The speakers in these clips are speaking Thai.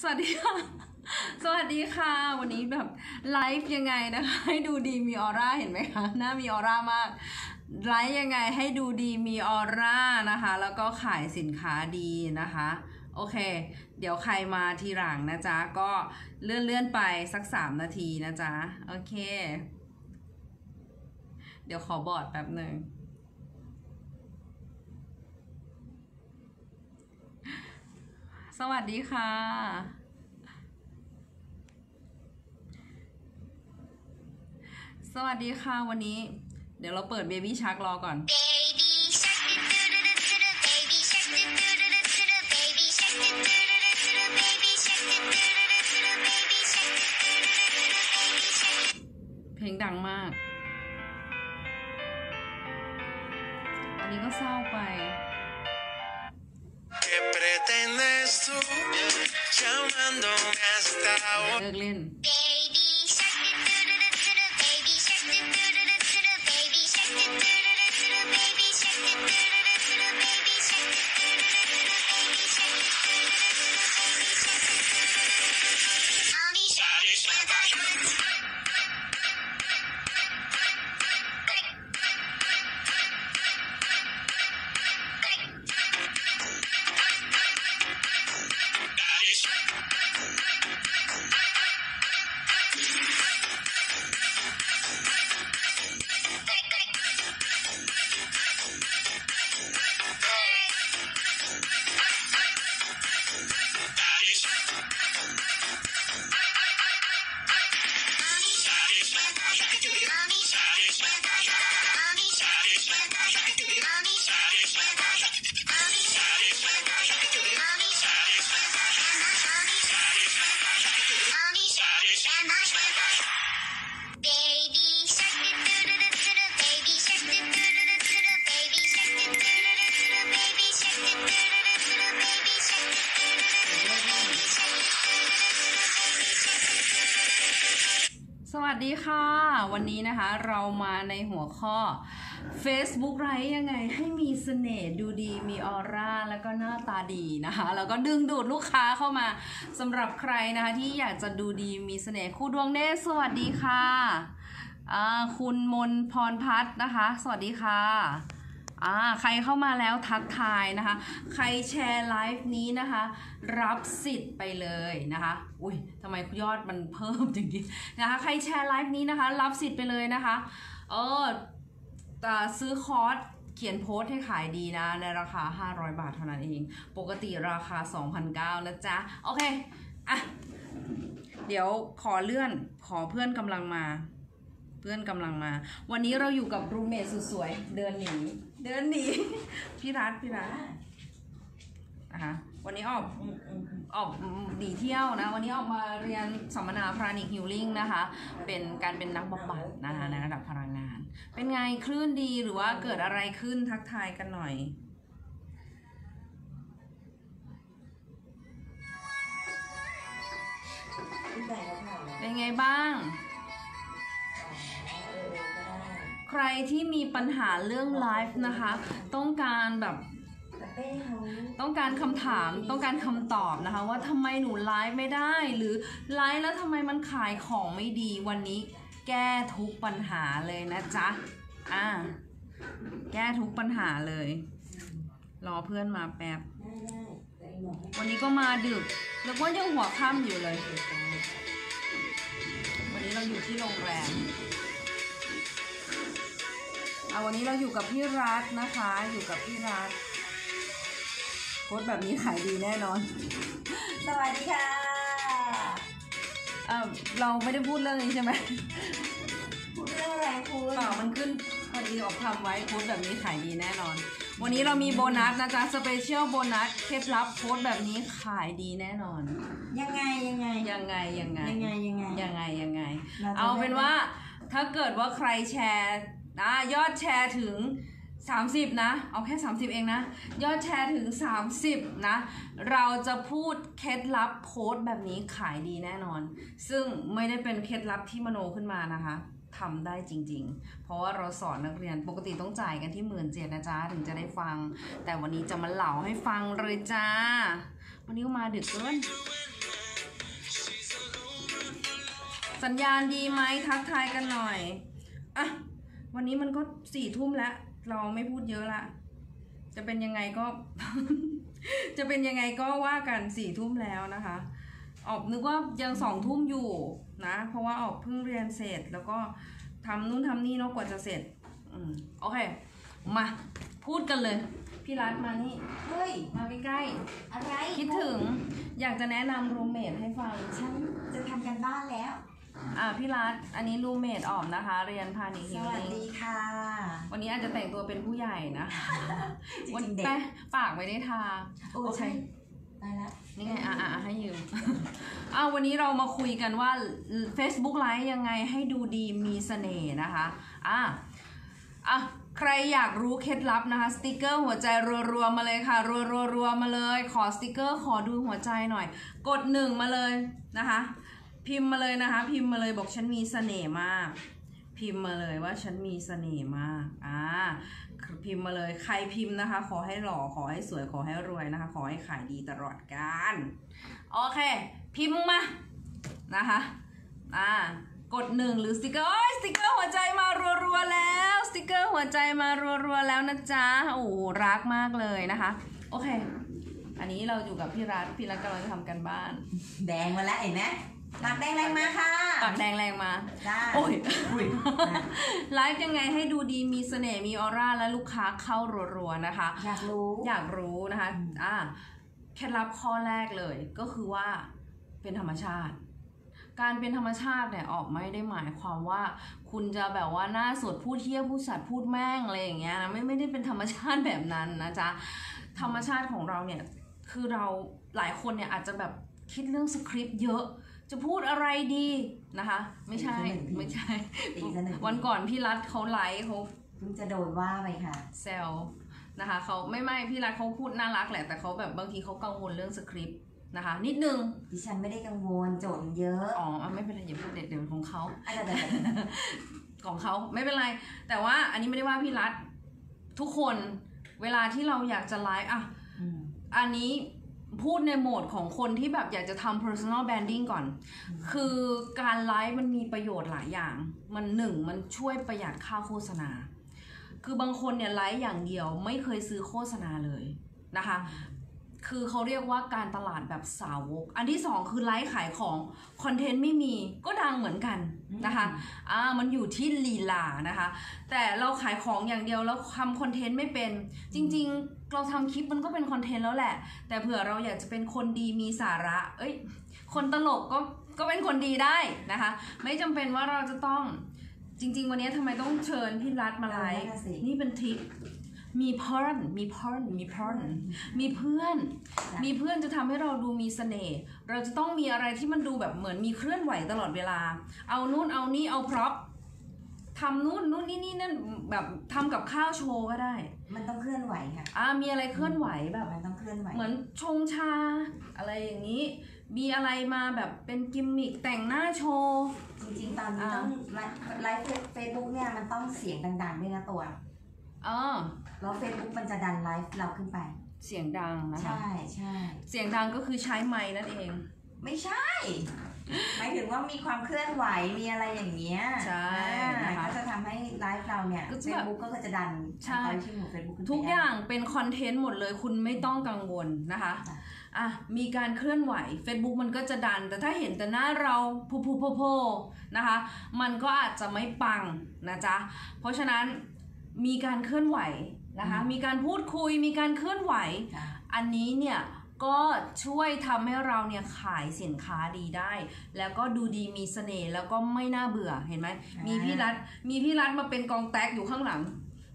สวัสดีค่ะ สวัสดีค่ะ วันนี้แบบไลฟ์ยังไงนะคะ ให้ดูดีมีออร่าเห็นไหมคะหน้ามีออร่ามากไลฟ์ยังไงให้ดูดีมีออร่านะคะ แล้วก็ขายสินค้าดีนะคะ โอเค เดี๋ยวใครมาทีหลังนะจ๊ะ ก็เลื่อนเลื่อนไปสักสามนาทีนะจ๊ะ โอเค เดี๋ยวขอบอร์ดแป๊บหนึ่ง สวัสดีค่ะ สวัสดีค่ะวันนี้ เดี๋ยวเราเปิดเบบี้ชาร์กรอก่อน เพลงดังมาก อันนี้ก็เศร้าไป pretendes tú llamándome hasta ahora? เในหัวข้อ Facebook ไรยังไงให้มีเสน่ห์ดูดีมีออร่าแล้วก็หน้าตาดีนะคะ แล้วก็ดึงดูดลูกค้าเข้ามาสำหรับใครนะคะที่อยากจะดูดีมีเสน่ห์ครูดวงเนตรสวัสดีค่ะคุณมนพรพัฒน์นะคะ สวัสดีค่ะอ่าใครเข้ามาแล้วทักทายนะคะ ใครแชร์ไลฟ์นี้นะคะ รับสิทธิ์ไปเลยนะคะ อุ้ยทำไมยอดมันเพิ่มจริงๆนะคะ ใครแชร์ไลฟ์นี้นะคะ รับสิทธิ์ไปเลยนะคะ เออแต่ซื้อคอร์สเขียนโพสให้ขายดีนะ ในราคา 500 บาทเท่านั้นเอง ปกติราคา 2,900นะจ๊ะ โอเค อะ เดี๋ยวขอเลื่อน ขอเพื่อนกำลังมา เพื่อนกำลังมา วันนี้เราอยู่กับรูเมทสุดสวย เดินหนี เดินหนี พี่รัฐพี่รัฐ นะคะวันนี้ออกออกหนีเที่ยวนะ วันนี้ออกมาเรียนสัมมนาพรานิกฮิลลิ่งนะคะ เป็นการเป็นนักบำบัดนะคะในระดับพลังงาน เป็นไงคลื่นดีหรือว่าเกิดอะไรขึ้นทักทายกันหน่อยเป็นไงบ้าง ใครที่มีปัญหาเรื่องไลฟ์นะคะ ต้องการแบบ เป้เขาต้องการคำถามต้องการคำตอบนะคะ ว่าทำไมหนูไลฟ์ไม่ได้ หรือไลฟ์แล้วทำไมมันขายของไม่ดีวันนี้ แก้ทุกปัญหาเลยนะจ๊ะอ่าแก้ทุกปัญหาเลย รอเพื่อนมาแป๊บ ได้ได้แต่ไอ้หมอให้วันนี้ก็มาดึก แล้วก็ยังหัวค่ำอยู่เลย เปิดตาวันนี้เราอยู่ที่โรงแรมเอาวันนี้เราอยู่กับพี่รัฐนะคะ อยู่กับพี่รัฐ โพสต์แบบนี้ขายดีแน่นอน สวัสดีค่ะเออเราไม่ได้พูดเรื่องนี้ใช่ไหมพูดเรื่องอะไรคุณเปล่ามันขึ้นพอดีออกทำไว้โพสต์แบบนี้ขายดีแน่นอน วันนี้เรามีโบนัสนะจ๊ะสเปเชียลโบนัสเคล็ดลับโพสต์แบบนี้ขายดีแน่นอน ยังไงยังไงยังไงยังไงยังไงยังไงยังไงยังไงเราจะเอาเป็นว่าถ้าเกิดว่าใครแชร์นะยอดแชร์ถึง 30 นะ เอาแค่ 30 เองนะ ยอดแชร์ถึง 30 นะ เราจะพูดเคล็ดลับโพสต์แบบนี้ขายดีแน่นอน ซึ่งไม่ได้เป็นเคล็ดลับที่มโนขึ้นมานะคะทำได้จริง ๆ เพราะว่าเราสอนนักเรียนปกติต้องจ่ายกันที่หมื่นเจ็ดนะจ๊ะ ถึงจะได้ฟัง แต่วันนี้จะมาเล่าให้ฟังเลยจ้า วันนี้มาดึกเกินสัญญาณดีไหมทักทายกันหน่อย อะ วันนี้มันก็สี่ทุ่มแล้ว เราไม่พูดเยอะละ จะเป็นยังไงก็ จะเป็นยังไงก็ว่ากันสี่ทุ่มแล้วนะคะ ออกนึกว่ายังสองทุ่มอยู่นะ เพราะว่าออกเพิ่งเรียนเสร็จ แล้วก็ทำนู่นทำนี่เนาะกว่าจะเสร็จ อืมโอเค มาพูดกันเลย พี่รัฐมานี่ เฮ้ย มาใกล้อะไรๆคิดถึง อยากจะแนะนำรูเมทให้ฟัง ฉันจะทำกันบ้านแล้ว อ่าพี่รัฐอันนี้รูเมทออมนะคะ เรียนพาณิชย์สฮิลวัสลิ่งดีค่ะ วันนี้อาจจะแต่งตัวเป็นผู้ใหญ่นะจวันริงๆเด็กแปะปากไม่ได้ทา โอ้โอเคใช่ตายแล้วนี่ไงอะอะอะให้ยืมอ่าวันนี้เรามาคุยกันว่า Facebook ไลฟ์ยังไงให้ดูดีมีเสน่ห์นะคะ อะ อะ ใครอยากรู้เคล็ดลับนะคะ สติกเกอร์หัวใจรัวๆมาเลยค่ะ รัวๆๆมาเลย ขอสติกเกอร์ขอดูหัวใจหน่อย กดหนึ่งมาเลยนะคะ พิมพ์มาเลยนะคะ พิมพ์มาเลยบอกฉันมีเสน่ห์มาก พิมพ์มาเลยว่าฉันมีเสน่ห์มากอ่าพิมพ์มาเลยใครพิมพ์นะคะ ขอให้หล่อขอให้สวยขอให้รวยนะคะ ขอให้ขายดีตลอดกาลโอเค พิมพ์มานะคะอ่ากดหนึ่งหรือสติกเกอร์โอ้ยสติกเกอร์หัวใจมารัวๆแล้วสติกเกอร์หัวใจมารัวๆแล้วนะจ๊ะโอ้รักมากเลยนะคะ โอเค อันนี้เราอยู่กับพี่รัฐพี่รัฐกำลังจะทำกันบ้าน แดงมาแล้วเห็นไหม ปากแดงแรงมาค่ะปากแดงแรงมา ได้โอ้ยอุ้ยไลฟ์ยังไงให้ดูดีมีเสน่ห์มีออร่าและลูกค้าเข้ารัวๆนะคะ อยากรู้ อยากรู้นะคะอืมอ่าเคล็ดลับข้อแรกเลยก็คือว่าเป็นธรรมชาติ การเป็นธรรมชาติเนี่ยออกไม่ได้หมายความว่า คุณจะแบบว่าหน้าสดพูดเที่ยวพูดสัตว์พูดแม่งอะไรอย่างเงี้ยนะไม่ไม่ได้เป็นธรรมชาติแบบนั้นนะจ๊ะธรรมชาติของเราเนี่ยคือเราหลายคนเนี่ยอาจจะแบบคิดเรื่องสคริปต์เยอะ จะพูดอะไรดีนะคะ ไม่ใช่ตีซะหนึ่งทีไม่ใช่ตีซะหนึ่งทีวันก่อนพี่รัฐเขาไลฟ์เขาเพิ่งจะโดนว่าไปค่ะเซลนะคะเขาไม่ไม่พี่รัฐเขาพูดน่ารักแหละแต่เขาแบบบางทีเขากังวลเรื่องสคริปต์นะคะ นิดนึงดิฉันไม่ได้กังวลโจทย์มันเยอะอ๋อไม่เป็นไรอย่าพูดเด็ดเดี๋ยวของเขาอะไรแบบของเขาไม่เป็นไร แต่ว่าอันนี้ไม่ได้ว่าพี่รัฐทุกคนเวลาที่เราอยากจะไลฟ์อะอืมอันนี้ พูดในโหมดของคนที่แบบอยากจะทำ personal branding ก่อน คือการไลฟ์มันมีประโยชน์หลายอย่าง มันหนึ่งมันช่วยประหยัดค่าโฆษณา คือบางคนเนี่ยไลฟ์อย่างเดียวไม่เคยซื้อโฆษณาเลยนะคะ คือเขาเรียกว่าการตลาดแบบสาวก อันที่สองคือไลฟ์ขายของ content ไม่มีก็ดังเหมือนกันนะคะ อ่า มันอยู่ที่ลีลานะคะ แต่เราขายของอย่างเดียวแล้วทำ content ไม่เป็น จริง ๆ เราทำคลิปมันก็เป็น content แล้วแหละ แต่เผื่อเราอยากจะเป็นคนดีมีสาระ เอ้ย คนตลกก็ ก็เป็นคนดีได้นะคะ ไม่จำเป็นว่าเราจะต้องจริง ๆ วันนี้ทำไมต้องเชิญพี่รัฐมาไลฟ์นั่นน่ะสินี่เป็น trick มีเพื่อนมีเพื่อนมีเพื่อน มีเพื่อนจ้ะมีเพื่อนจะทำให้เราดูมีเสน่ห์เราจะต้องมีอะไรที่มันดูแบบเหมือนมีเคลื่อนไหวตลอดเวลา เอานู่นเอานี่เอาพร็อพทำนู่นนู่นนี่นี่นั่นแบบทำกับข้าวโชว์ก็ได้ มันต้องเคลื่อนไหวค่ะอ่ามีอะไรเคลื่อนไหวแบบมันต้องเคลื่อนไหวเหมือนชงชา อะไรอย่างนี้ มีอะไรมาแบบเป็นกิมมิคแต่งหน้าโชว์จริงๆตอนนี้อ่าต้องไลฟ์เฟซบุ๊กเนี่ยมันต้องเสียงดังๆด้วยนะตัวเออ แล้วเฟซบุ๊กมันจะดันไลฟ์เราขึ้นไป เสียงดังนะคะ ใช่ใช่เสียงดังก็คือใช้ไมค์นั่นเอง ไม่ใช่ หมายถึงว่ามีความเคลื่อนไหวมีอะไรอย่างเงี้ยใช่อ่านะคะก็จะทำให้ไลฟ์เราเนี่ย ก็จะเฟแบบเฟซบุ๊กก็จะดันใช่ content ของเฟซบุ๊กขึ้นไปทุกได้อย่างเป็น content หมดเลยคุณไม่ต้องกังวลนะคะจ้ะอะมีการเคลื่อนไหว Facebook มันก็จะดัน แต่ถ้าเห็นแต่หน้าเราพูพูโพโพนะคะ มันก็อาจจะไม่ปังนะจ๊ะ เพราะฉะนั้นมีการเคลื่อนไหว นะคะมีการพูดคุยมีการเคลื่อนไหวจ้ะอันนี้เนี่ยก็ช่วยทำให้เราเนี่ยขายสินค้าดีได้ แล้วก็ดูดีมีเสน่ห์แล้วก็ไม่น่าเบื่อเห็นไหมมีพี่รัฐมีพี่รัฐมาเป็นกองแท็กอยู่ข้างหลัง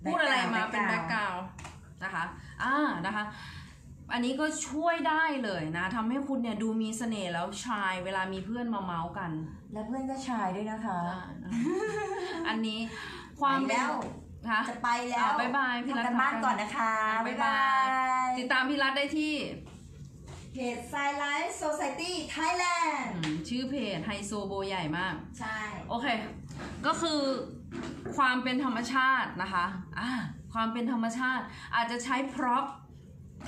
พูดอะไรมาเป็นแบ็กกราวนะคะอ่านะคะอันนี้ก็ช่วยได้เลยนะทำให้คุณเนี่ยดูมีเสน่ห์แล้วชายเวลามีเพื่อนมาเมาส์กัน แล้วเพื่อนก็ชายด้วยนะคะอ่านะคะอันนี้ความไปแล้วค่ะ จะไปแล้วอ่าบ๊ายบายพี่รัฐทำกันบ้านก่อนนะคะบ๊าบ๊ายยบาบายยติดตามพี่รัฐได้ที่เพจ s i l i f e Society Thailand อืมชื่อเพจไฮโซโบใหญ่มาก ใช่ โอเค ก็คือความเป็นธรรมชาตินะคะอ่าความเป็นธรรมชาติอาจจะใช้พร็อพ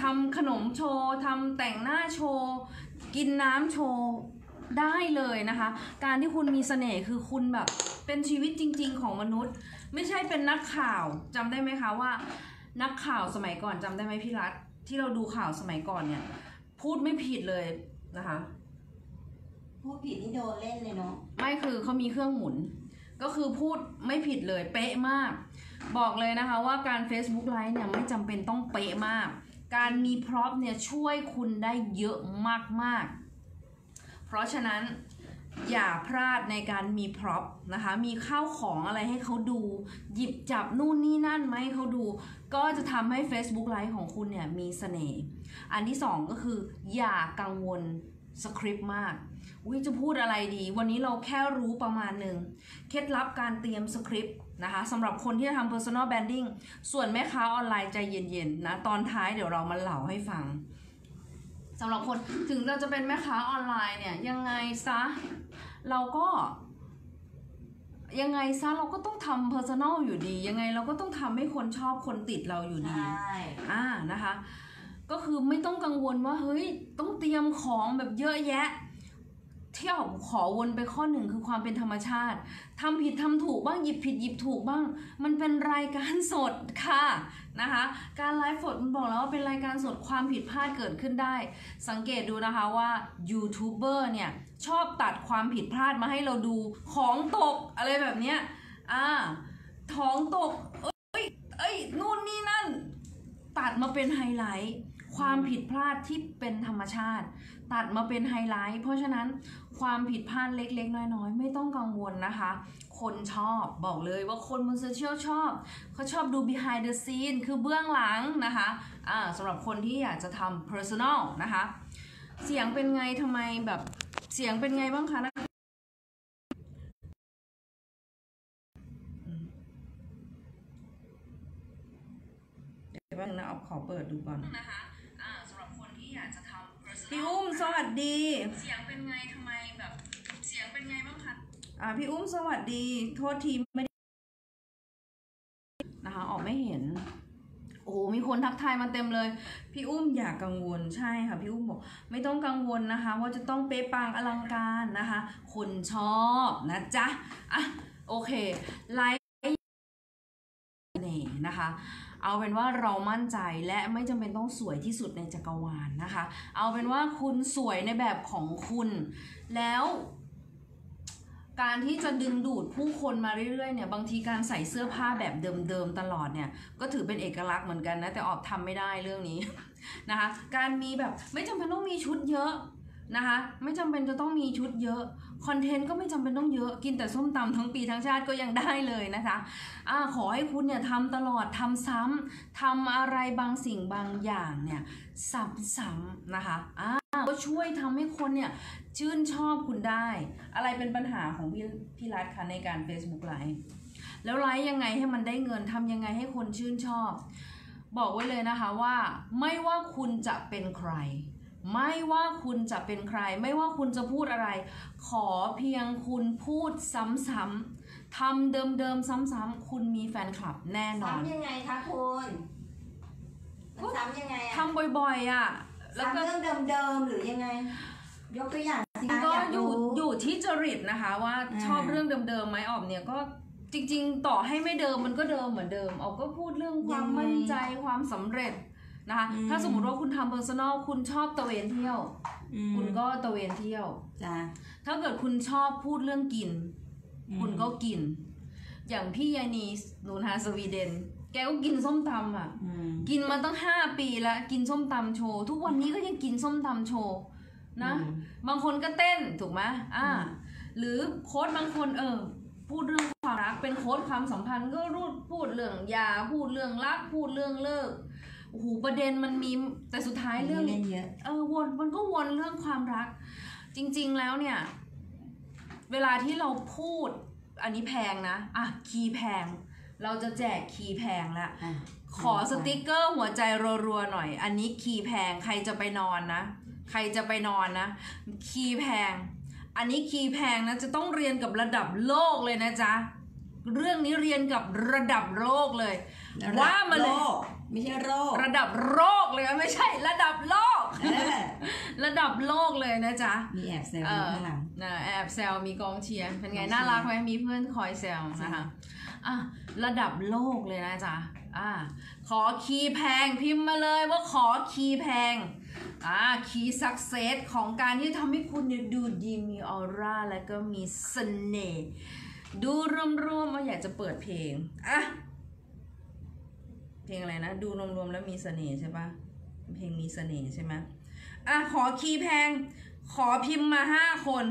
ทำขนมโชว์ทำแต่งหน้าโชว์ กินน้ำโชว์ได้เลยนะคะ การที่คุณมีเสน่ห์คือคุณแบบเป็นชีวิตจริง ๆ ของมนุษย์ ไม่ใช่เป็นนักข่าวจำได้ไหมคะว่า นักข่าวสมัยก่อนจำได้ไหมพี่รัฐที่เราดูข่าวสมัยก่อนเนี่ย พูดไม่ผิดเลยนะคะ พูดผิดนี่โดนเล่นเลยเนาะไม่คือเขามีเครื่องหมุน ก็คือพูดไม่ผิดเลยเป๊ะมาก บอกเลยนะคะว่าการ Facebook Live เนี่ยไม่จำเป็นต้องเป๊ะมาก การมี prop เนี่ยช่วยคุณได้เยอะมากๆ เพราะฉะนั้น อย่าพลาดในการมี prop นะคะ มีข้าวของอะไรให้เขาดู หยิบจับนู่นนี่นั่นมาให้เขาดู ก็จะทำให้ Facebook Live ของคุณเนี่ยมีเสน่ห์ อันที่สองก็คือ อย่ากังวลสคริปต์มากอุ้ยจะพูดอะไรดี วันนี้เราแค่รู้ประมาณหนึ่งเคล็ดลับการเตรียมสคริปต์นะคะสำหรับคนที่จะทำ personal branding ส่วนแม่ค้าออนไลน์ใจเย็นๆนะ ตอนท้ายเดี๋ยวเรามาเล่าให้ฟัง สำหรับคนถึงเราจะเป็นแม่ค้าออนไลน์เนี่ยยังไงซะเราก็ยังไงซะเราก็ต้องทำ personal อยู่ดี ยังไงเราก็ต้องทำให้คนชอบคนติดเราอยู่ใชดี่อ่านะคะ ก็คือไม่ต้องกังวลว่าเฮ้ยต้องเตรียมของแบบเยอะแยะ เที่ยวขอวนไปข้อหนึ่งคือความเป็นธรรมชาติทำผิดทำถูกบ้างหยิบผิดหยิบถูกบ้าง มันเป็นรายการสดค่ะนะคะ การไลฟ์สดมันบอกแล้วว่าเป็นรายการสดความผิดพลาดเกิดขึ้นได้ สังเกตดูนะคะว่ายูทูบเบอร์เนี่ยชอบตัดความผิดพลาดมาให้เราดูของตกอะไรแบบเนี้ยอ่าของตก เอ้ยเอ้ยนู่นนี่นั่น ตัดมาเป็นไฮไลท์ ความผิดพลาดที่เป็นธรรมชาติ ตัดมาเป็นไฮไลท์ เพราะฉะนั้นความผิดพลาดเล็ก ๆ น้อยๆ ไม่ต้องกังวลนะคะ คนชอบบอกเลยว่าคนบนโซเชียลชอบเขาชอบดู behind the scene คือเบื้องหลังนะคะอ่าสำหรับคนที่อยากจะทำ personal นะคะ เสียงเป็นไงทำไมแบบเสียงเป็นไงบ้างคะนะเดี๋ยวแป๊บนึงนะเอาขอเปิดดูก่อนนะคะ พี่อุ้มสวัสดี เสียงเป็นไงทำไมแบบ เสียงเป็นไงบ้างคะอ่าพี่อุ้มสวัสดี โทษทีไม่ได้นะคะออกไม่เห็น โอ้โหมีคนทักทายมาเต็มเลย พี่อุ้มอย่ากังวลใช่ค่ะ พี่อุ้มบอกไม่ต้องกังวลนะคะ ว่าจะต้องเป๊ะปังอลังการนะคะ คนชอบนะจ๊ะอะโอเคไลฟ์นี่นะคะ เอาเป็นว่าเรามั่นใจและไม่จำเป็นต้องสวยที่สุดในจักรวาลนะคะ เอาเป็นว่าคุณสวยในแบบของคุณ แล้วการที่จะดึงดูดผู้คนมาเรื่อยๆเนี่ยบางทีการใส่เสื้อผ้าแบบเดิมๆตลอดเนี่ยก็ถือเป็นเอกลักษณ์เหมือนกันนะแต่ออกทำไม่ได้เรื่องนี้นะคะ การมีแบบไม่จำเป็นต้องมีชุดเยอะ นะคะ ไม่จำเป็นจะต้องมีชุดเยอะ คอนเทนต์ก็ไม่จำเป็นต้องเยอะ กินแต่ส้มตำทั้งปีทั้งชาติก็ยังได้เลยนะคะอ่าขอให้คุณเนี่ยทำตลอดทำซ้ำทำอะไรบางสิ่งบางอย่างเนี่ยซ้ำๆนะคะอ่าก็ช่วยทำให้คนเนี่ยชื่นชอบคุณได้ อะไรเป็นปัญหาของพี่พี่รัฐคะในการ Facebook ไลฟ์แล้วไลฟ์ยังไงให้มันได้เงินทำยังไงให้คนชื่นชอบ บอกไว้เลยนะคะว่าไม่ว่าคุณจะเป็นใคร ไม่ว่าคุณจะเป็นใคร ไม่ว่าคุณจะพูดอะไร ขอเพียงคุณพูดซ้ำๆทำเดิมๆซ้ำๆคุณมีแฟนคลับแน่นอนซ้ำยังไงคะคุณมันซ้ำยังไงอะทำบ่อยๆอะ แล้วซ้ำก็เรื่องเดิมๆหรือยังไง ยกตัวอย่างสิคะก็อยากอยู่รู้ อยู่ที่จริตนะคะว่าอ่า ชอบเรื่องเดิมๆไหมออมเนี่ยก็จริง ๆ ต่อให้ไม่เดิมมันก็เดิมเหมือนเดิมออมก็พูดเรื่องความมั่นใจความสำเร็จ นะคะถ้าสมมติว่าคุณทำ personal คุณชอบตะเวนเที่ยวอืมคุณก็ตะเวนเที่ยวจ้ะถ้าเกิดคุณชอบพูดเรื่องกินอืมคุณก็กิน อย่างพี่ยานีนูนฮาสวีเดน แกก็กินส้มตำอะอืมกินมาตั้งห้าปีแล้วกินส้มตำโชว์ ทุกวันนี้ก็ยังกินส้มตำโชว์นะอืมบางคนก็เต้นถูกไหมอ่าอืมหรือโค้ดบางคนเออพูดเรื่องความรักเป็นโค้ดความสัมพันธ์ก็รูดพูดเรื่องยาพูดเรื่องรักพูดเรื่องเลิก โอ้โหประเด็นมันมีแต่สุดท้ายเรื่องเล่นเยอะเออวนมันก็วนเรื่องความรัก จริง ๆแล้วเนี่ย เวลาที่เราพูด อันนี้แพงนะอะ key แพง เราจะแจก key แพงแล้วอะขอสติกเกอร์หัวใจรัวๆหน่อย อันนี้ key แพงใครจะไปนอนนะ ใครจะไปนอนนะ key แพง อันนี้ key แพงนะจะต้องเรียนกับระดับโลกเลยนะจ๊ะ เรื่องนี้เรียนกับระดับโลกเลย ว่ามาเลยโรค ไม่ใช่โรค ระดับโลกเลยนะไม่ใช่ระดับโลก เออ ระดับโลกเลยนะจ๊ะมีแอบแซวเออยู่อข้างหลัง นะแอบแซวมีกองเชียร์เป็นไงกองเชียร์ น่ารักไหมมีเพื่อนคอยแซวใช่นะคะอะระดับโลกเลยนะจ๊ะอะขอ key แพงพิมพ์มาเลยว่าขอ key แพงอะ key success ของการที่ทำให้คุณเนี่ยดูดีมีออร่าแล้วก็มีเสน่ห์ดูรวมๆว่าอยากจะเปิดเพลงอะ เพลงอะไรนะ ดูรวมๆแล้วมีเสน่ห์ใช่ปะเพลงมีเสน่ห์ใช่ไหมอะขอคีย์แพง ขอพิมพ์มาห้าคน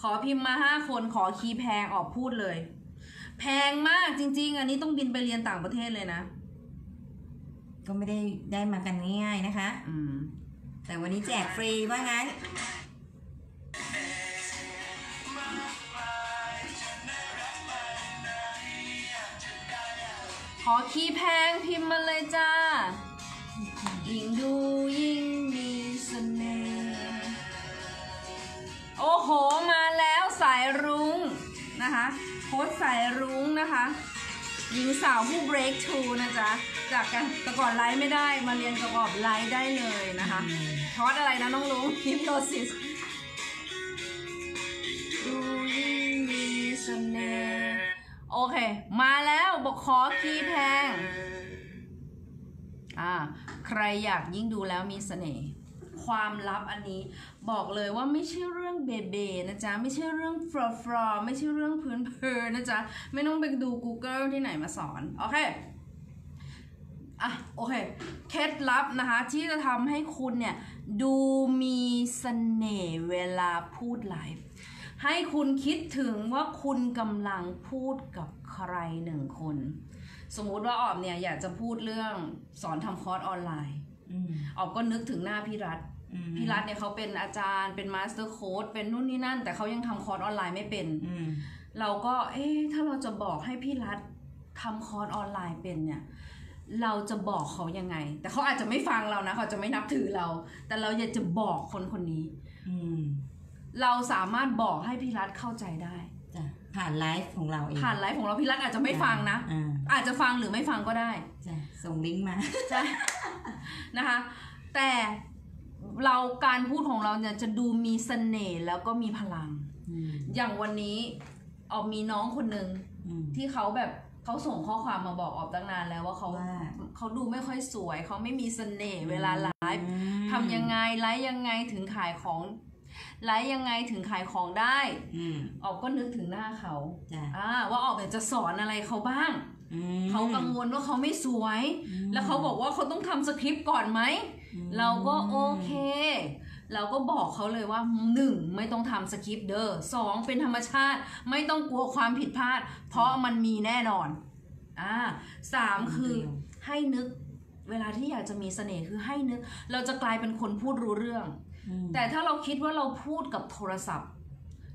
ขอพิมพ์มาห้าคน ขอคีย์แพงออกพูดเลย แพงมากจริง ๆ อันนี้ต้องบินไปเรียนต่างประเทศเลยนะ ก็ไม่ได้ได้มากันง่ายๆนะคะ อืม แต่วันนี้แจกฟรีว่างั้น ขอคีย์แพงพิมพ์มาเลยจ้า ยิ่งดูยิ่งมีเสน่ห์โอ้โห มาแล้วสายรุ้งนะคะโค้ดสายรุ้งนะคะหญิงสาวผู้ break through นะจ๊ะ จากกันแต่ก่อนไลฟ์ไม่ได้มาเรียนกระบอกไลฟ์ได้เลยนะคะ คอร์สอะไรนะน้องลุง hypnosis ดู โอเค มาแล้วบอกขอคีย์แพง อ่า ใครอยากยิ่งดูแล้วมีเสน่ห์ความลับอันนี้บอกเลยว่าไม่ใช่เรื่องเบเบนะจ๊ะ ไม่ใช่เรื่องฟรอฟรอไม่ใช่เรื่องพื้นเพอนะจ๊ะ ไม่ต้องไปดู Google ที่ไหนมาสอน โอเคอะโอเค เคล็ดลับนะคะ ที่จะทำให้คุณเนี่ย ดูมีเสน่ห์เวลาพูดไลฟ์ ให้คุณคิดถึงว่าคุณกำลังพูดกับใครหนึ่งคน สมมุติว่าออบเนี่ยอยากจะพูดเรื่องสอนทำคอร์สออนไลน์อืมออบก็นึกถึงหน้าพี่รัฐอืมพี่รัฐเนี่ยเขาเป็นอาจารย์เป็น master coach เป็นนู่นนี่นั่น แต่เขายังทำคอร์สออนไลน์ไม่เป็นอืมเราก็เอ๊ะถ้าเราจะบอกให้พี่รัฐทำคอร์สออนไลน์เป็นเนี่ยเราจะบอกเขายังไง แต่เขาอาจจะไม่ฟังเรานะเขาจะไม่นับถือเรา แต่เราอยากจะบอกคนคนนี้ อืม เราสามารถบอกให้พี่รัฐเข้าใจได้จ้ะผ่านไลฟ์ของเราเองผ่านไลฟ์ของเราพี่รัฐอาจจะไม่ฟังนะอ่าอาจจะฟังหรือไม่ฟังก็ได้จ้ะส่งลิงก์มาใช่นะคะ แต่เราการพูดของเราเนี่ยจะดูมีเสน่ห์แล้วก็มีพลังอืมอย่างวันนี้ออกมีน้องคนหนึ่งอืมที่เขาแบบเขาส่งข้อความมาบอกออกตั้งนานแล้วว่าเขาว่าเขาดูไม่ค่อยสวย เขาไม่มีเสน่ห์เวลาไลฟ์อืมทำยังไงไลฟ์ยังไงถึงขายของ ไลฟ์ยังไงถึงขายของได้อืมออกก็นึกถึงหน้าเขาจ้ะอ่าว่าออกเนี่ยจะสอนอะไรเขาบ้างอืมเขากังวลว่าเขาไม่สวยอืมแล้วเขาบอกว่าเขาต้องทำสคริปต์ก่อนไหมอืมเราก็โอเค เราก็บอกเขาเลยว่าหนึ่งไม่ต้องทำสคริปต์เด้อสองเป็นธรรมชาติ ไม่ต้องกลัวความผิดพลาด เพราะมันมีแน่นอนอ่าสามคือให้นึก เวลาที่อยากจะมีเสน่ห์คือให้นึก เราจะกลายเป็นคนพูดรู้เรื่องอืม แต่ถ้าเราคิดว่าเราพูดกับโทรศัพท์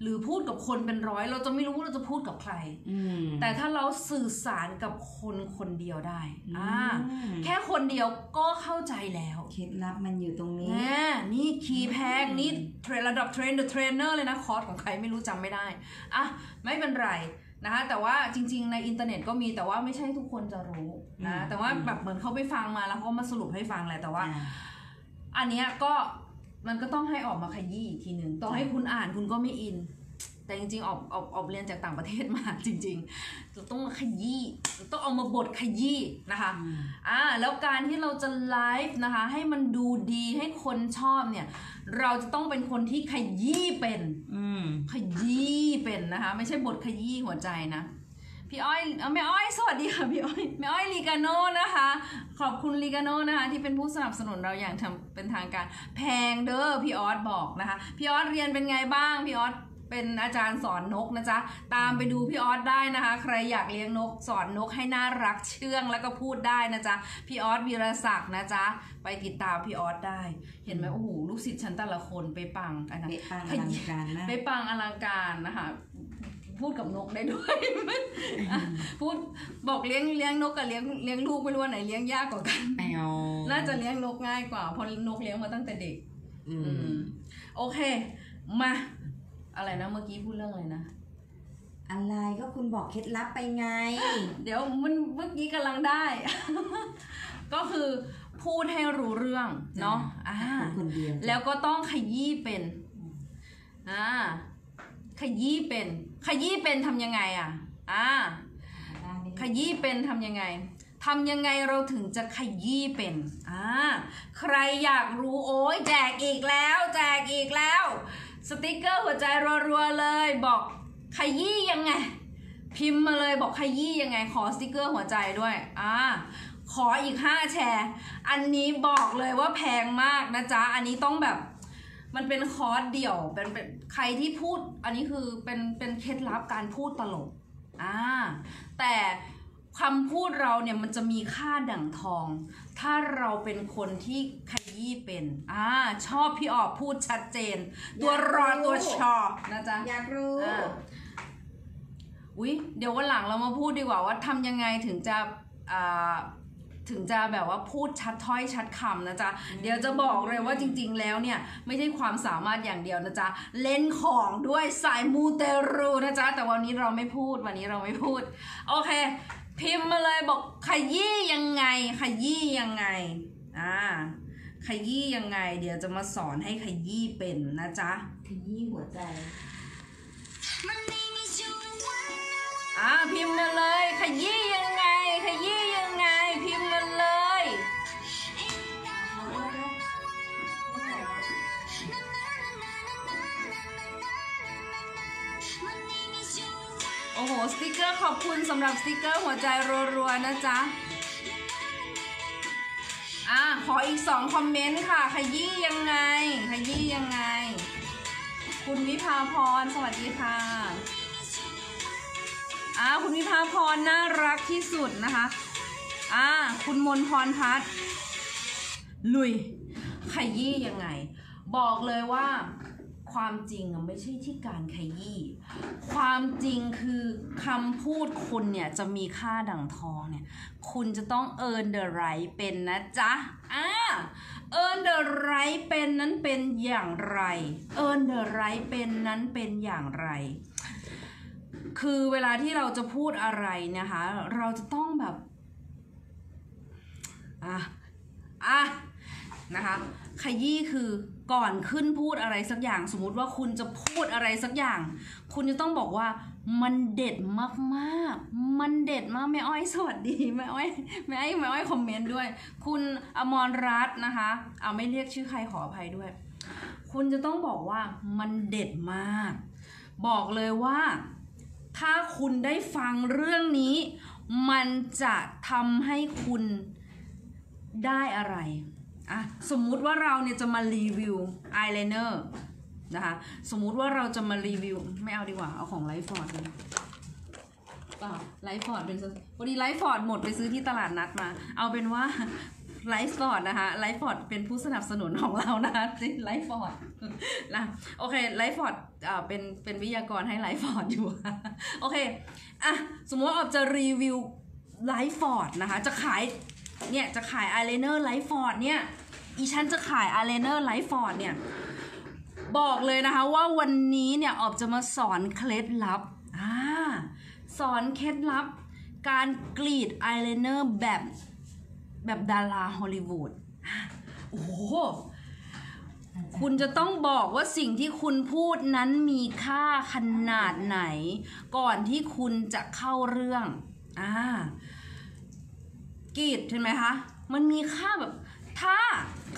หรือพูดกับคนเป็นร้อย เราจะไม่รู้ว่าเราจะพูดกับใครอืมแต่ถ้าเราสื่อสารกับคนคนเดียวได้อ่าอืมแค่คนเดียวก็เข้าใจแล้วเคล็ดลับมันอยู่ตรงนี้แน่นี่ key แพงนี่ train ระดับ train the trainer เลยนะคอร์สของใครไม่รู้จำไม่ได้อะไม่เป็นไรนะคะแต่ว่าจริง ๆ ในอินเทอร์เน็ตก็มีแต่ว่าไม่ใช่ทุกคนจะรู้นะอืมแต่ว่าอืมแบบเหมือนเขาไปฟังมาแล้วเขามาสรุปให้ฟังแหละแต่ว่าอ่าอันเนี้ยก็ มันก็ต้องให้ออบมาขยี้อีกทีหนึ่งต่อให้คุณอ่านคุณก็ไม่อิน แต่จริงๆออบออบออบเรียนจากต่างประเทศมาจริงๆเราต้องมาขยี้ต้องเอามาบทขยี้นะคะอืมอ่าแล้วการที่เราจะไลฟ์นะคะให้มันดูดีให้คนชอบเนี่ย เราจะต้องเป็นคนที่ขยี้เป็นอืมขยี้เป็นนะคะ ไม่ใช่บทขยี้หัวใจนะ พี่อ้อยเอ่อแม่อ้อยสวัสดีค่ะพี่อ้อยแม่อ้อยลีกาโน่นะคะ ขอบคุณลีกาโน่นะคะ ที่เป็นผู้สนับสนุนเราอย่างทำเป็นทางการ แพงเด้อพี่ออสบอกนะคะ พี่ออสเรียนเป็นไงบ้างพี่ออสเป็นอาจารย์สอนนกนะจ๊ะ ตามไปดูพี่ออสได้นะคะ ใครอยากเลี้ยงนกสอนนกให้น่ารักเชื่องแล้วก็พูดได้นะจ๊ะ พี่ออสวีรศักดิ์นะจ๊ะ ไปติดตามพี่ออสได้ เห็นไหมโอ้โหลูกศิษย์ฉันแต่ละคนไปปังอันนั้นเป๊ะปังอลังการมากไปปังอลังการนะคะ พูดกับนกได้ด้วยอะพูดบอกเลี้ยงเลี้ยงนกกับเลี้ยงเลี้ยงลูกไม่รู้ว่าไหนเลี้ยงยากกว่ากันแปวน่าจะเลี้ยงนกง่ายกว่าเพราะนกเลี้ยงมาตั้งแต่เด็ก อือืมมโอเค มา อะไรนะเมื่อกี้พูดเรื่องอะไรนะอะไรก็คุณบอกเคล็ดลับไปไง เดี๋ยวมันเมื่อกี้กำลังได้ ก็คือพูดให้รู้เรื่องเนาะอ่าคนคนเดียวแล้วก็ต้องขยี้เป็นอ่าขยี้เป็น ขยี้เป็นทำยังไงอะอ่าได้ไม่ขได้ยี้เป็นทำยังไงทำยังไงเราถึงจะขยี้เป็นอ่าใครอยากรู้โอ้ยแจกอีกแล้ว แจกอีกแล้ว สติกเกอร์หัวใจรัวๆเลย บอกขยี้ยังไง พิมพ์มาเลยบอกขยี้ยังไง ขอสติกเกอร์หัวใจด้วยอ่าขออีก 5 แชร์ อันนี้บอกเลยว่าแพงมากนะจ๊ะ อันนี้ต้องแบบ มันเป็นคอร์สเดี่ยวเป็นเป็นใครที่พูด อันนี้คือเป็นเป็นเคล็ดลับการพูดตลกอ่าแต่คำพูดเราเนี่ยมันจะมีค่าดั่งทอง ถ้าเราเป็นคนที่ขยี้เป็นอ่าชอบพี่ออบพูดชัดเจน ตัวรอตัวชอนะจ๊ะอยากรู้อ่าอุ๊ยเดี๋ยววันหลังเรามาพูดดีกว่าว่าทำยังไงถึงจะอ่า ถึงจะแบบว่าพูดชัดถ้อยชัดคำนะจ๊ะ เดี๋ยวจะบอกเลยว่าจริง ๆ แล้วเนี่ย ไม่ใช่ความสามารถอย่างเดียวนะจ๊ะ เล่นของด้วยสายมูเตรูนะจ๊ะ แต่วันนี้เราไม่พูดวันนี้เราไม่พูด โอเค พิมพ์มาเลยบอกขยี้ยังไง ขยี้ยังไงอ่าขยี้ยังไง เดี๋ยวจะมาสอนให้ขยี้เป็นนะจ๊ะ ขยี้หัวใจอ่าพิมพ์มาเลย ขยี้ยังไง ขยี้ อ้โห สติกเกอร์ขอบคุณสำหรับสติกเกอร์หัวใจรัวๆนะจ๊ะ อ่าขออีกสองคอมเมนต์ค่ะ ขยี้ยังไง ขยี้ยังไง คุณวิภาพร สวัสดีค่ะอ่าคุณวิภาพร น่ารักที่สุดนะคะอ่าคุณมนพรพัฒลุย ขยี้ยังไง บอกเลยว่า ความจริงอะไม่ใช่ที่การขยี้ ความจริงคือคำพูดคุณเนี่ยจะมีค่าดั่งทองเนี่ย คุณจะต้อง earn the right เป็นนะจ๊ะ อ่า earn the right เป็นนั้นเป็นอย่างไร earn the right เป็นนั้นเป็นอย่างไร คือเวลาที่เราจะพูดอะไรนะคะ เราจะต้องแบบ อะ อะ นะคะ ขยี้คือ ก่อนขึ้นพูดอะไรสักอย่าง สมมติว่าคุณจะพูดอะไรสักอย่าง คุณจะต้องบอกว่ามันเด็ดมากๆมันเด็ดมากแม่อ้อยสวัสดีแม่อ้อยแม่อ้อยแม่อ้อยคอมเมนต์ด้วย คุณอมรรัตน์นะคะเอาไม่เรียกชื่อใครขออภัยด้วย คุณจะต้องบอกว่ามันเด็ดมาก บอกเลยว่า ถ้าคุณได้ฟังเรื่องนี้ มันจะทำให้คุณได้อะไร อะสมมุติว่าเราเนี่ยจะมารีวิวอายไลเนอร์นะคะสมมุติว่าเราจะมารีวิว ไม่เอาดีกว่า เอาของ Lifeford เลยเปล่า Lifeford เป็นวันนี้ Lifeford หมดไปซื้อที่ตลาดนัดมา เอาเป็นว่า Lifeford นะคะ Lifeford เป็นผู้สนับสนุนของเรานะคะ Lifeford นะโอเค Lifeford อ่าเป็นเป็นวิทยากรให้ Lifeford อยู่โอเคอะสมมติว่าออบจะรีวิว Lifeford นะคะจะขาย เนี่ยจะขายอายไลเนอร์ Lifeford เนี่ยอีฉันจะขายอายไลเนอร์ Lifeford เนี่ยบอกเลยนะคะว่าวันนี้เนี่ยออบจะมาสอนเคล็ดลับอ่าสอนเคล็ดลับ การกรีดอายไลเนอร์แบบแบบดาราฮอลลีวูดโอ้โหคุณจะต้องบอกว่าสิ่งที่คุณพูดนั้นมีค่าขนาดไหน ก่อนที่คุณจะเข้าเรื่องอ่า กรีดเห็นไหมคะมันมีค่าแบบ ถ้า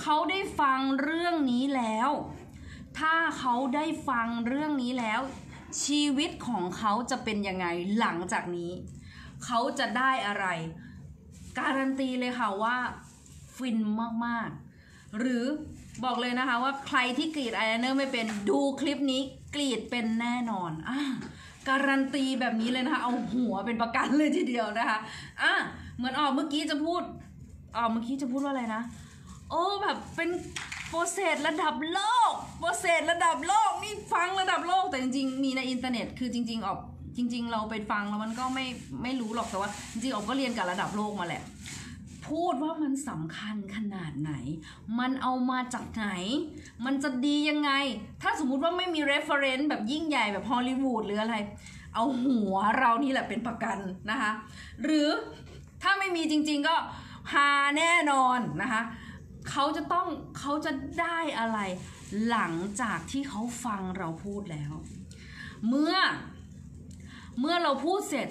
เขาได้ฟังเรื่องนี้แล้ว ถ้าเขาได้ฟังเรื่องนี้แล้ว ชีวิตของเขาจะเป็นยังไงหลังจากนี้ เขาจะได้อะไร การันตีเลยค่ะว่าฟินมากๆ หรือบอกเลยนะคะว่าใครที่กรีดอายไลเนอร์ไม่เป็นดูคลิปนี้กรีดเป็นแน่นอนอะการันตีแบบนี้เลยนะคะ เอาหัวเป็นประกันเลยทีเดียวนะคะอะ เหมือนออบเมื่อกี้จะพูดออบเมื่อกี้จะพูดว่าอะไรนะ โอ้แบบเป็น process ระดับโลก process ระดับโลกนี่ฟังระดับโลกแต่จริงๆ มีในอินเทอร์เน็ต คือจริง ๆ ออบจริง ๆ เราไปฟังแล้วมันก็ไม่ไม่รู้หรอกแต่ว่า จริงๆออบก็เรียนกับระดับโลกมาแหละ พูดว่ามันสำคัญขนาดไหน มันเอามาจากไหน มันจะดียังไง ถ้าสมมุติว่าไม่มี reference แบบยิ่งใหญ่แบบฮอลลีวูดหรืออะไร เอาหัวเรานี่แหละเป็นประกันนะคะ หรือ ถ้าไม่มีจริง ๆก็หาแน่นอนนะคะเขาจะต้องเขาจะได้อะไรหลังจากที่เขาฟังเราพูดแล้ว เมื่อ เมื่อเราพูดเสร็จ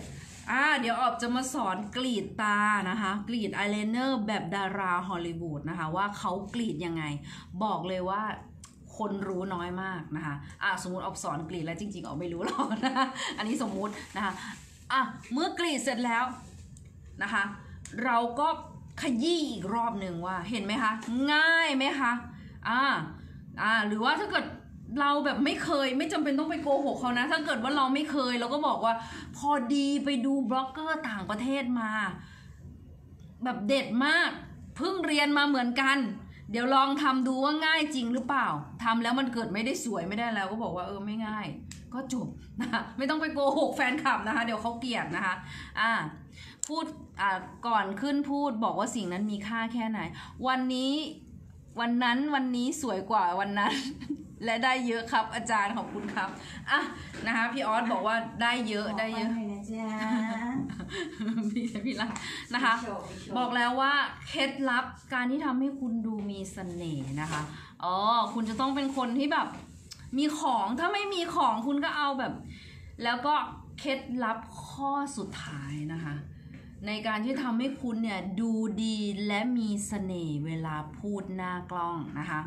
อ่าเดี๋ยวออบจะมาสอนกรีดตานะคะ กรีดอายไลเนอร์แบบดาราฮอลลีวูดนะคะ ว่าเขากรีดยังไง บอกเลยว่าคนรู้น้อยมากนะคะอ่าสมมติออบสอนกรีดแล้วจริงๆออบไม่รู้หรอกนะคะอันนี้สมมุตินะคะอะเมื่อกรีดเสร็จแล้ว นะคะ เราก็ขยี้อีกรอบหนึ่งว่าเห็นไหมคะ ง่ายไหมคะอ่าอ่าหรือว่าถ้าเกิดเราแบบไม่เคยไม่จำเป็นต้องไปโกหกเขานะ ถ้าเกิดว่าเราไม่เคยเราก็บอกว่า พอดีไปดูบล็อกเกอร์ต่างประเทศมา แบบเด็ดมากเพิ่งเรียนมาเหมือนกัน เดี๋ยวลองทำดูว่าง่ายจริงหรือเปล่าทำแล้วมันเกิดไม่ได้สวยไม่ได้แล้วก็บอกว่าเออไม่ง่าย ก็จบนะคะไม่ต้องไปโกหกแฟนคลับนะคะ เดี๋ยวเขาเกลียดนะคะ อ่า พูดอ่าก่อนขึ้นพูดบอกว่าสิ่งนั้นมีค่าแค่ไหน วันนี้วันนั้นวันนี้สวยกว่าวันนั้น และได้เยอะครับอาจารย์ขอบคุณครับอะนะคะพี่ออสบอกว่าได้เยอะได้เยอะขบคุณนะจ๊ะพี่พี่รักนะคะโชว์โชว์บอกแล้วว่าเคล็ดลับการที่ทำให้คุณดูมีเสน่ห์นะคะอ๋อคุณจะต้องเป็นคนที่แบบมีของถ้าไม่มีของคุณก็เอาแบบ แล้วก็เคล็ดลับข้อสุดท้ายนะคะ ในการที่ทำให้คุณเนี่ยดูดีและมีเสน่ห์เวลาพูดหน้ากล้องนะคะ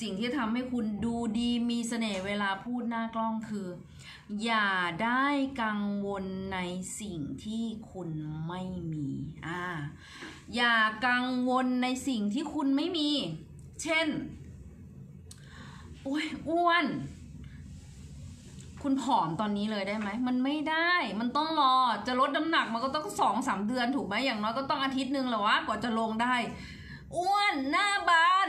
สิ่งที่ทำให้คุณดูดีมีเสน่ห์เวลาพูดหน้ากล้องคือ อย่าได้กังวลในสิ่งที่คุณไม่มีอ่าอย่ากังวลในสิ่งที่คุณไม่มี เช่นโอ้ยอ้วน คุณผอมตอนนี้เลยได้ไหม มันไม่ได้ มันต้องรอ จะลดน้ำหนักมันก็ต้องสองสามเดือนถูกไหมอย่างน้อยก็ต้องอาทิตย์หนึ่งหละวะกว่าจะลงได้ อ้วนหน้าบาน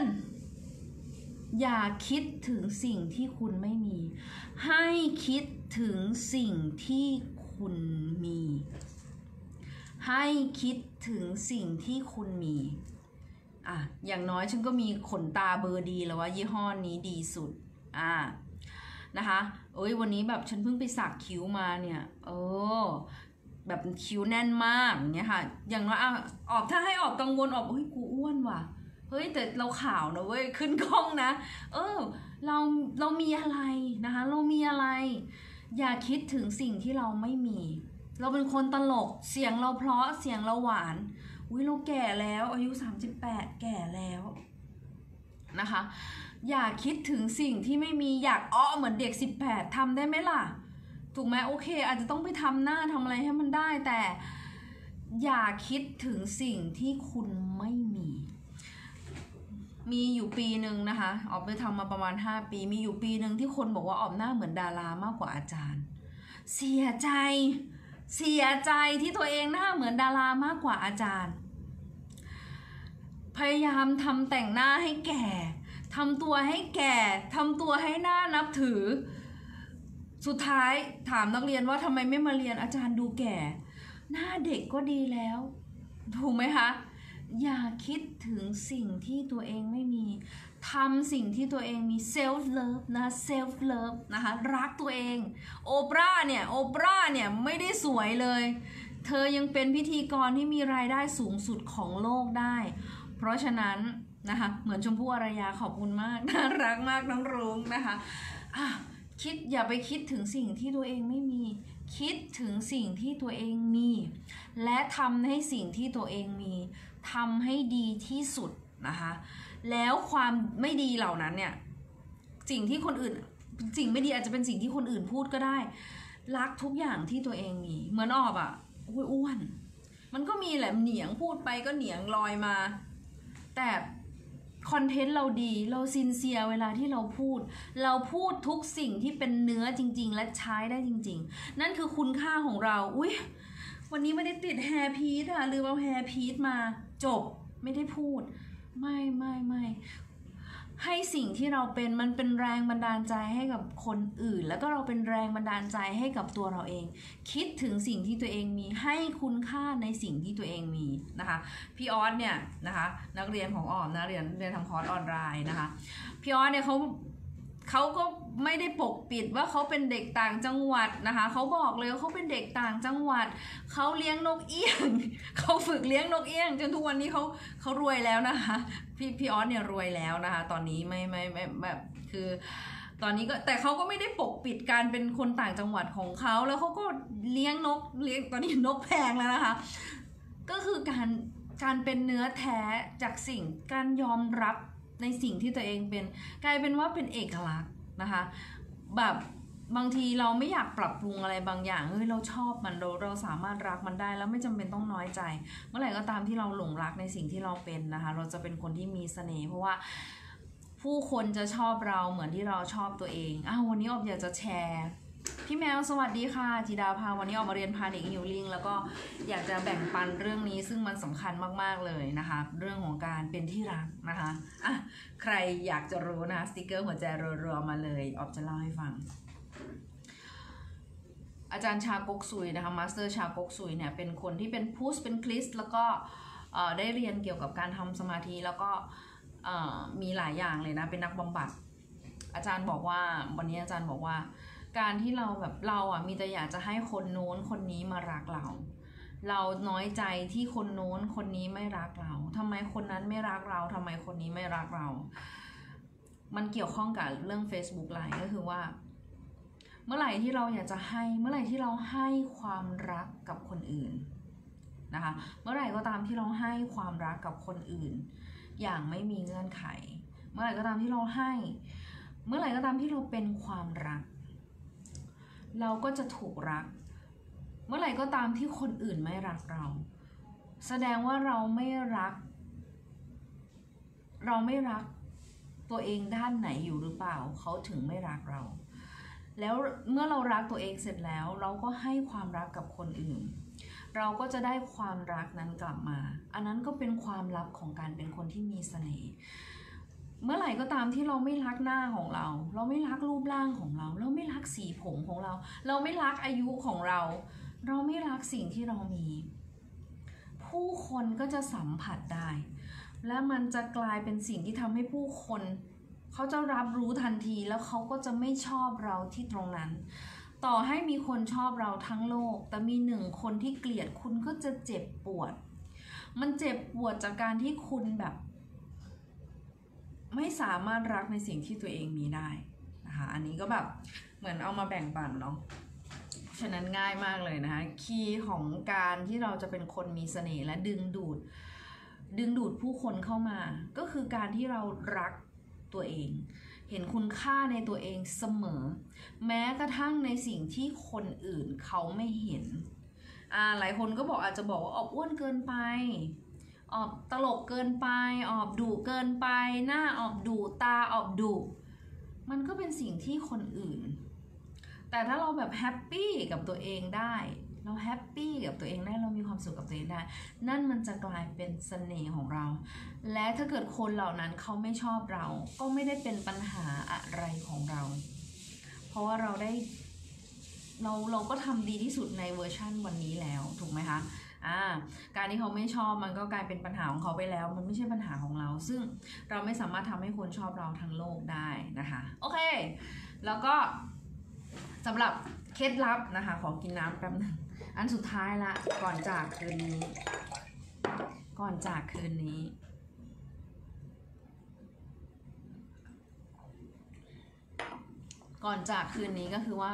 อย่าคิดถึงสิ่งที่คุณไม่มี ให้คิดถึงสิ่งที่คุณมี ให้คิดถึงสิ่งที่คุณมีอะอย่างน้อยฉันก็มีขนตาเบอร์ดีแล้วว่ายี่ห้อนี้ดีสุดอ่า นะคะ เอ้ยวันนี้แบบฉันเพิ่งไปสักคิ้วมาเนี่ย เออ แบบคิ้วแน่นมากอย่างเงี้ยค่ะ อย่างน้อยอะออกถ้าให้ออกกังวลออกเฮ้ยกูอ้วนว่ะเฮ้ยแต่เราข่าวนะเว้ยขึ้นกล้องนะ เออเราเรามีอะไรนะคะ เรามีอะไร อย่าคิดถึงสิ่งที่เราไม่มี เราเป็นคนตลกเสียงเราเพราะเสียงเราหวานอุ้ยเราแก่แล้ว อายุ 38 แก่แล้วนะคะ อย่าคิดถึงสิ่งที่ไม่มีอยากอ้อเหมือนเด็ก 18ทำได้ไหมล่ะ ถูกไหมโอเค อาจจะต้องไปทำหน้าทำอะไรให้มันได้แต่อย่าคิดถึงสิ่งที่คุณไม่มี มีอยู่ปีหนึ่งนะคะ ออกไปทำมาประมาณ 5 ปี มีอยู่ปีหนึ่งที่คนบอกว่าออกหน้าเหมือนดารามากกว่าอาจารย์ เสียใจ เสียใจที่ตัวเองหน้าเหมือนดารามากกว่าอาจารย์ พยายามทำแต่งหน้าให้แก่ ทำตัวให้แก่ทำตัวให้หน้านับถือ สุดท้ายถามนักเรียนว่าทำไมไม่มาเรียนอาจารย์ดูแก่ หน้าเด็กก็ดีแล้ว ถูกไหมคะ อย่าคิดถึงสิ่งที่ตัวเองไม่มีทำสิ่งที่ตัวเองมี self love นะ self love นะคะรักตัวเอง โอปราเนี่ยโอปราเนี่ยไม่ได้สวยเลย เธอยังเป็นพิธีกรที่มีรายได้สูงสุดของโลกได้ เพราะฉะนั้น นะคะ เหมือนชมพู่อารยาขอบคุณมากน่ารักมากน้องรุ้งนะคะะคิดอย่าไปคิดถึงสิ่งที่ตัวเองไม่มี คิดถึงสิ่งที่ตัวเองมี และทำให้สิ่งที่ตัวเองมีทำให้ดีที่สุดนะคะแล้วความไม่ดีเหล่านั้นเนี่ยสิ่งที่คนอื่นสิ่งไม่ดีอาจจะเป็นสิ่งที่คนอื่นพูดก็ได้ รักทุกอย่างที่ตัวเองมี เหมือนออบอะ่ะอ้วน มันก็มีแหละเหนียงพูดไปก็เหนียงลอยมา แต่ คอนเทนต์เราดีเรา sincere เวลาที่เราพูด เราพูดทุกสิ่งที่เป็นเนื้อจริง ๆ และใช้ได้จริง ๆ นั่นคือคุณค่าของเรา อุ้ยวันนี้ไม่ได้ติด hairpiece อะลืมเอา hairpiece มาจบไม่ได้พูด ไม่ไม่ไม่ ให้สิ่งที่เราเป็นมันเป็นแรงบันดาลใจให้กับคนอื่น แล้วก็เราเป็นแรงบันดาลใจให้กับตัวเราเอง คิดถึงสิ่งที่ตัวเองมีให้คุณค่าในสิ่งที่ตัวเองมีนะคะพี่ออสเนี่ยนะคะนักเรียนของออมนะเรียนเรียนทำคอร์สออนไลน์นะคะพี่ออสเนี่ยเขาเขาก็ ไม่ได้ปกปิดว่าเขาเป็นเด็กต่างจังหวัดนะคะเขาบอกเลยว่าเขาเป็นเด็กต่างจังหวัดเขาเลี้ยงนกเอี้ยงเขาฝึกเลี้ยงนกเอี้ยง จนทุกวันนี้เขาเขารวยแล้วนะคะพี่พี่ออสเนี่ยรวยแล้วนะคะ ตอนนี้ไม่ไม่ไม่แบบคือตอนนี้ก็แต่เขาก็ไม่ได้ปกปิดการเป็นคนต่างจังหวัดของเขาแล้วเขาก็เลี้ยงนกเลี้ยงตอนนี้นกแพงแล้วนะคะ ก็คือการการเป็นเนื้อแท้จากสิ่งการยอมรับในสิ่งที่ตัวเองเป็น กลายเป็นว่าเป็นเอกลักษณ์ นะคะ แบบบางทีเราไม่อยากปรับปรุงอะไรบางอย่างเฮ้ยเราชอบมันเราเราสามารถรักมันได้แล้วไม่จำเป็นต้องน้อยใจ เมื่อไหร่ก็ตามที่เราหลงรักในสิ่งที่เราเป็นนะคะ เราจะเป็นคนที่มีเสน่ห์เพราะว่าผู้คนจะชอบเราเหมือนที่เราชอบตัวเองอ้าววันนี้อบอยากจะแชร์ พี่แมวสวัสดีค่ะจิดาภาวันนี้ออกมาเรียนพานิกฮิลลิงแล้วก็อยากจะแบ่งปันเรื่องนี้ซึ่งมันสำคัญมากๆเลยนะคะ เรื่องของการเป็นที่รักนะคะอะใครอยากจะรู้นะคะสติกเกอร์หัวใจรัวๆมาเลยออบจะเล่าให้ฟัง อาจารย์ Choa Kok Sui นะคะ Master Choa Kok Sui เนี่ยเป็นคนที่เป็นพุทธเป็นคริสต์แล้วก็ได้เรียนเกี่ยวกับการทำสมาธิแล้วก็มีหลายอย่างเลยนะเป็นนักบำบัดอาจารย์บอกว่าวันนี้อาจารย์บอกว่า การที่เราแบบเราอะมีแต่อยากจะให้คนโน้นคนนี้มารักเรา เราน้อยใจที่คนโน้นคนนี้ไม่รักเราทำไมคนนั้นไม่รักเราทำไมคนนี้ไม่รักเรา มันเกี่ยวข้องกับเรื่อง Facebook ไลน์ก็คือว่า เมื่อไหร่ที่เราอยากจะให้ เมื่อไหร่ที่เราให้ความรักกับคนอื่นนะคะ เมื่อไหร่ก็ตามที่เราให้ความรักกับคนอื่น อย่างไม่มีเงื่อนไข เมื่อไหร่ก็ตามที่เราให้ เมื่อไหร่ก็ตามที่เราเป็นความรัก เราก็จะถูกรัก เมื่อไหร่ก็ตามที่คนอื่นไม่รักเรา แสดงว่าเราไม่รัก เราไม่รักตัวเองด้านไหนอยู่หรือเปล่า เขาถึงไม่รักเรา แล้วเมื่อเรารักตัวเองเสร็จแล้ว เราก็ให้ความรักกับคนอื่น เราก็จะได้ความรักนั้นกลับมา อันนั้นก็เป็นความลับของการเป็นคนที่มีเสน่ห์ เมื่อไหร่ก็ตามที่เราไม่รักหน้าของเรา เราไม่รักรูปร่างของเรา เราไม่รักสีผมของเรา เราไม่รักอายุของเรา เราไม่รักสิ่งที่เรามี ผู้คนก็จะสัมผัสได้ และมันจะกลายเป็นสิ่งที่ทำให้ผู้คน เขาจะรับรู้ทันทีแล้วเขาก็จะไม่ชอบเราที่ตรงนั้น ต่อให้มีคนชอบเราทั้งโลก แต่มีหนึ่งคนที่เกลียดคุณก็จะเจ็บปวด มันเจ็บปวดจากการที่คุณแบบ ไม่สามารถรักในสิ่งที่ตัวเองมีได้นะคะอันนี้ก็แบบเหมือนเอามาแบ่งปันเนาะฉะนั้นง่ายมากเลยนะคะคีย์ของการที่เราจะเป็นคนมีเสน่ห์และดึงดูด ดึงดูดผู้คนเข้ามา ก็คือการที่เรารักตัวเอง เห็นคุณค่าในตัวเองเสมอ แม้กระทั่งในสิ่งที่คนอื่นเขาไม่เห็นอ่าหลายคนก็บอกอาจจะบอกว่าออบอ้วนเกินไป ออบตลกเกินไป ออบดุเกินไป หน้าออบดุตาออบดุมันก็เป็นสิ่งที่คนอื่น แต่ถ้าเราแบบ happy กับตัวเองได้ เรา happy กับตัวเองได้ เรามีความสุขกับตัวเองได้ นั่นมันจะกลายเป็นเสน่ห์ของเรา และถ้าเกิดคนเหล่านั้นเขาไม่ชอบเรา ก็ไม่ได้เป็นปัญหาอะไรของเรา เพราะว่าเราได้เราเราก็ทำดีที่สุดในเวอร์ชั่นวันนี้แล้ว ถูกไหมคะ อ่าการที่เขาไม่ชอบมันก็กลายเป็นปัญหาของเขาไปแล้ว มันไม่ใช่ปัญหาของเรา ซึ่งเราไม่สามารถทำให้คนชอบเราทั้งโลกได้นะคะ โอเค แล้วก็สำหรับเคล็ดลับนะคะขอกินน้ำแป๊บนึงอันสุดท้ายละ ก่อนจากคืนนี้ ก่อนจากคืนนี้ ก่อนจากคืนนี้ก็คือว่า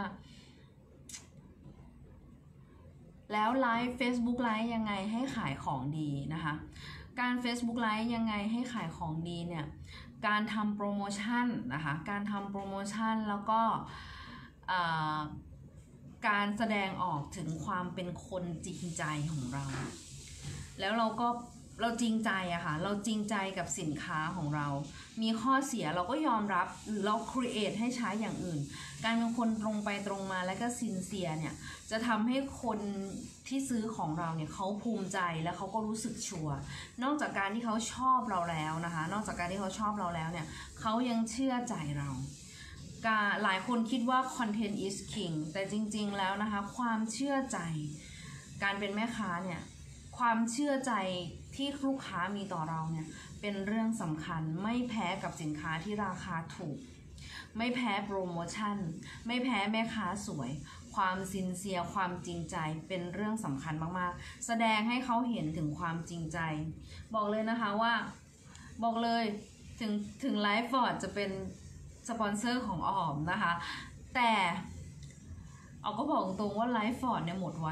แล้วไลฟ์ Facebook ไลฟ์ยังไงให้ขายของดีนะคะ การ Facebook ไลฟ์ยังไงให้ขายของดีเนี่ย การทำโปรโมชั่นนะคะ การทำโปรโมชั่นแล้วก็การแสดงออกถึงความเป็นคนจริงใจของเรา แล้วเราก็ เราจริงใจอะค่ะ เราจริงใจกับสินค้าของเรา มีข้อเสียเราก็ยอมรับหรือเรา create ให้ใช้อย่างอื่น การเป็นคนตรงไปตรงมาและก็สินเสียเนี่ย จะทำให้คนที่ซื้อของเราเนี่ยเขาภูมิใจและเขาก็รู้สึกชัวร์ นอกจากการที่เขาชอบเราแล้วนะคะ นอกจากการที่เขาชอบเราแล้วเนี่ย เขายังเชื่อใจเราการหลายคนคิดว่า content is king แต่จริง ๆ แล้วนะคะ ความเชื่อใจ การเป็นแม่ค้าเนี่ย ความเชื่อใจ ที่ลูกค้ามีต่อเราเนี่ยเป็นเรื่องสำคัญไม่แพ้กับสินค้าที่ราคาถูก ไม่แพ้โปรโมชั่น ไม่แพ้แม่ค้าสวย ความ sincere ความจริงใจเป็นเรื่องสำคัญมากๆ แสดงให้เขาเห็นถึงความจริงใจ บอกเลยนะคะว่า บอกเลยถึงถึง Lifeford จะเป็นสปอนเซอร์ของออบนะคะ แต่เอาก็บอกตรงๆว่า Lifeford เนี่ยหมดไว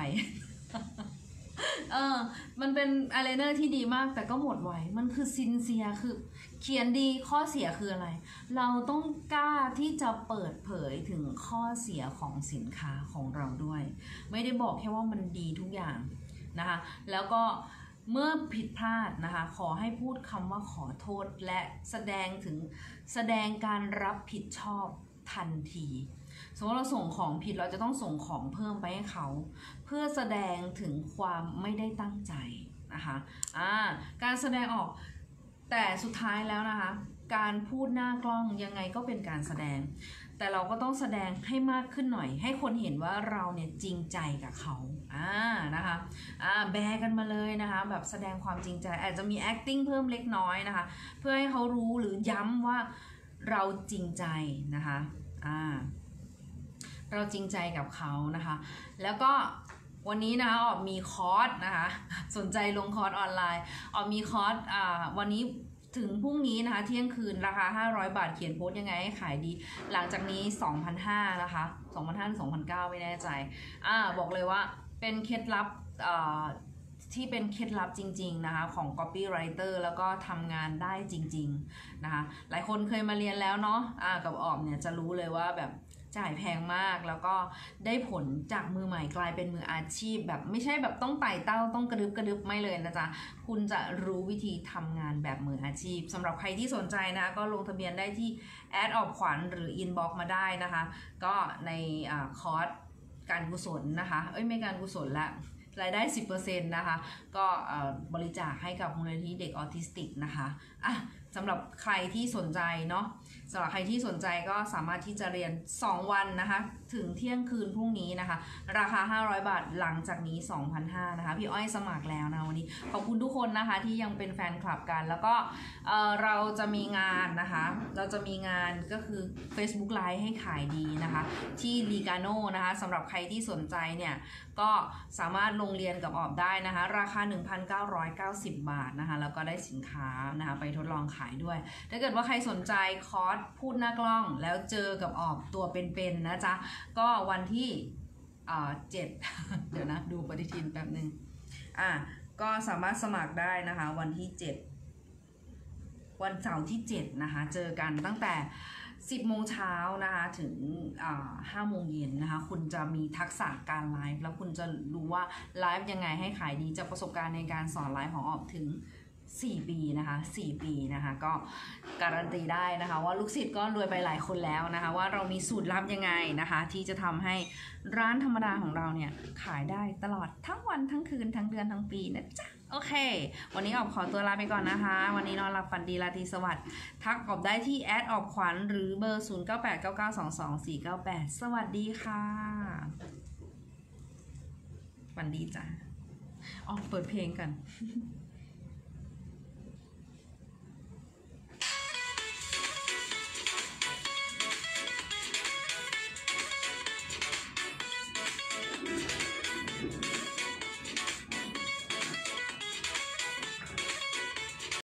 เออ มันเป็นอายไลเนอร์ที่ดีมากแต่ก็หมดไวมันคือซินเซียคือ เขียนดีข้อเสียคืออะไร เราต้องกล้าที่จะเปิดเผยถึงข้อเสียของสินค้าของเราด้วย ไม่ได้บอกแค่ว่ามันดีทุกอย่างนะคะ แล้วก็เมื่อผิดพลาดนะคะ ขอให้พูดคำว่าขอโทษและแสดงถึงแสดงการรับผิดชอบทันที สมมติเราส่งของผิดเราจะต้องส่งของเพิ่มไปให้เขา เพื่อแสดงถึงความไม่ได้ตั้งใจนะคะอ่าการแสดงออกแต่สุดท้ายแล้วนะคะ การพูดหน้ากล้องยังไงก็เป็นการแสดง แต่เราก็ต้องแสดงให้มากขึ้นหน่อย ให้คนเห็นว่าเราเนี่ยจริงใจกับเขาอ่านะคะอ่าแบกันมาเลยนะคะ แบบแสดงความจริงใจ อาจจะมี acting เพิ่มเล็กน้อยนะคะ เพื่อให้เขารู้หรือย้ำว่าเราจริงใจนะคะอ่า เราจริงใจกับเขานะคะ แล้วก็วันนี้นะคะออบมีคอร์สนะคะ สนใจลงคอร์สออนไลน์ ออบมีคอร์สวันนี้ถึงพรุ่งนี้นะคะ เที่ยงคืนราคา 500 บาทเขียนโพสต์ยังไงให้ขายดี หลังจากนี้ 2,500นะคะ2,500 2,900 ไม่แน่ใจอ่าบอกเลยว่าเป็นเคล็ดลับที่เป็นเคล็ดลับจริง ๆ นะคะ ของ copywriter แล้วก็ทำงานได้จริง ๆ นะคะ หลายคนเคยมาเรียนแล้วเนาะอ่ากับออบเนี่ยจะรู้เลยว่าแบบ จ่ายแพงมาก แล้วก็ได้ผลจากมือใหม่กลายเป็นมืออาชีพ แบบไม่ใช่แบบต้องไต่เต้าต้องกระดึบกระดึบไม่เลยนะจ๊ะคุณจะรู้วิธีทำงานแบบมืออาชีพสำหรับใครที่สนใจนะ ก็ลงทะเบียนได้ที่แอดออบขวัญหรือ inbox มาได้นะคะ ก็ในอคอร์สการกุศลนะคะ เอ้ยไม่การกุศลละรายได้ 10%นะคะ ก็บริจาคให้กับมูลนิธิเด็กออทิสติกนะคะอะสำหรับใครที่สนใจเนาะ สำหรับใครที่สนใจก็สามารถที่จะเรียน 2 วันนะคะ ถึงเที่ยงคืนพรุ่งนี้นะคะ ราคา 500 บาทหลังจากนี้ 2,500นะคะ พี่อ้อยสมัครแล้วนะวันนี้ ขอบคุณทุกคนนะคะที่ยังเป็นแฟนคลับกัน แล้วก็เเราจะมีงานนะคะ เราจะมีงานก็คือ Facebook Live ให้ขายดีนะคะ ที่ลีกาโนนะคะสำหรับใครที่สนใจเนี่ย ก็สามารถลงเรียนกับออบได้นะคะ ราคา 1,990 บาทนะคะ แล้วก็ได้สินค้านะคะไปทดลองขายด้วย ถ้าเกิดว่าใครสนใจคอร์สพูดหน้ากล้อง แล้วเจอกับออบตัวเป็นๆนะจ๊ะ ก็วันที่อ่าเจ็ดเดี๋ยวนะ ดูปฏิทินแป๊บหนึ่งอะก็สามารถสมัครได้นะคะ วันที่ 7 วันเสาร์ที่ 7 นะคะ เจอกันตั้งแต่ 10โมงเช้านะคะถึงอ่า5โมงเย็นนะคะคุณจะมีทักษะการไลฟ์แล้วคุณจะรู้ว่าไลฟ์ยังไงให้ขายดีจากประสบการณ์ในการสอนไลฟ์ของออบถึง 4 ปีนะคะ4ปีนะคะก็การันตีได้นะคะว่าลูกศิษย์ก็รวยไปหลายคนแล้วนะคะว่าเรามีสูตรลับยังไงนะคะที่จะทำให้ร้านธรรมดาของเราเนี่ยขายได้ตลอดทั้งวันทั้งคืนทั้งเดือนทั้งปีนะจ๊ะ โอเค วันนี้ออบขอตัวลาไปก่อนนะคะ วันนี้นอนหลับฝันดีราตรีสวัสดิ์ ทักออบได้ที่แอดออบขวัญหรือเบอร์ 0989922498 สวัสดีค่ะ ฝันดีจ้ะออกเปิดเพลงกัน